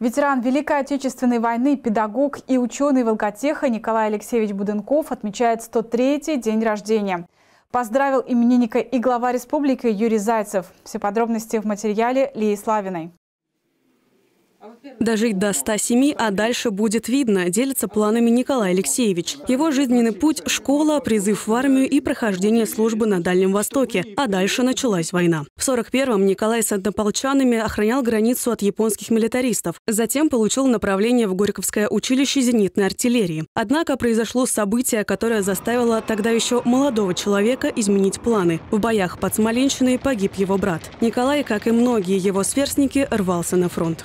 Ветеран Великой Отечественной войны, педагог и ученый Волготеха Николай Алексеевич Буденков отмечает 103-й день рождения. Поздравил именинника и глава республики Юрий Зайцев. Все подробности в материале Лии Славиной. Дожить до 107, а дальше будет видно, делится планами Николай Алексеевич. Его жизненный путь – школа, призыв в армию и прохождение службы на Дальнем Востоке. А дальше началась война. В 41-м Николай с однополчанами охранял границу от японских милитаристов. Затем получил направление в Горьковское училище зенитной артиллерии. Однако произошло событие, которое заставило тогда еще молодого человека изменить планы. В боях под Смоленщиной погиб его брат. Николай, как и многие его сверстники, рвался на фронт.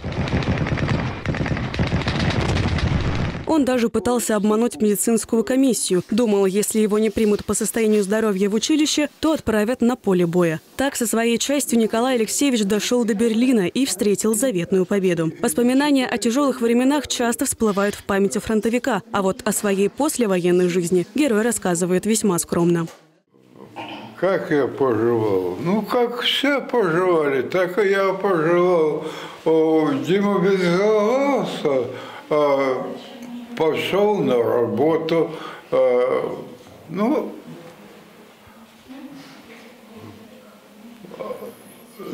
Он даже пытался обмануть медицинскую комиссию. Думал, если его не примут по состоянию здоровья в училище, то отправят на поле боя. Так, со своей частью Николай Алексеевич дошел до Берлина и встретил заветную победу. Воспоминания о тяжелых временах часто всплывают в памяти фронтовика, а вот о своей послевоенной жизни герой рассказывает весьма скромно. Как я поживал? Ну, как все поживали, так и я поживал. Дима без голоса, а, пошел на работу. Э, ну,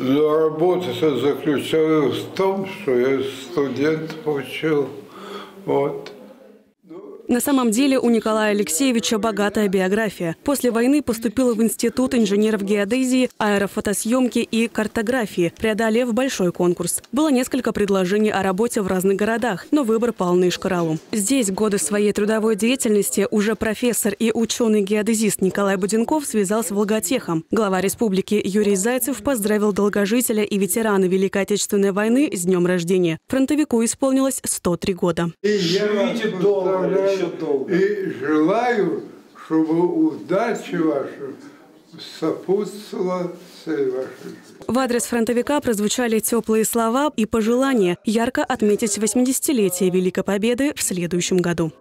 работа заключалась в том, что я студент учил. Вот. На самом деле у Николая Алексеевича богатая биография. После войны поступил в Институт инженеров геодезии, аэрофотосъемки и картографии, преодолев большой конкурс. Было несколько предложений о работе в разных городах, но выбор пал на Ишкаралу. Здесь годы своей трудовой деятельности уже профессор и ученый-геодезист Николай Буденков связался с Волготехом. Глава республики Юрий Зайцев поздравил долгожителя и ветерана Великой Отечественной войны с днем рождения. Фронтовику исполнилось 103 года. И я еще долго. И желаю, чтобы удача ваша сопутствовала всей вашей В адрес фронтовика прозвучали теплые слова и пожелания ярко отметить 80-летие Великой Победы в следующем году.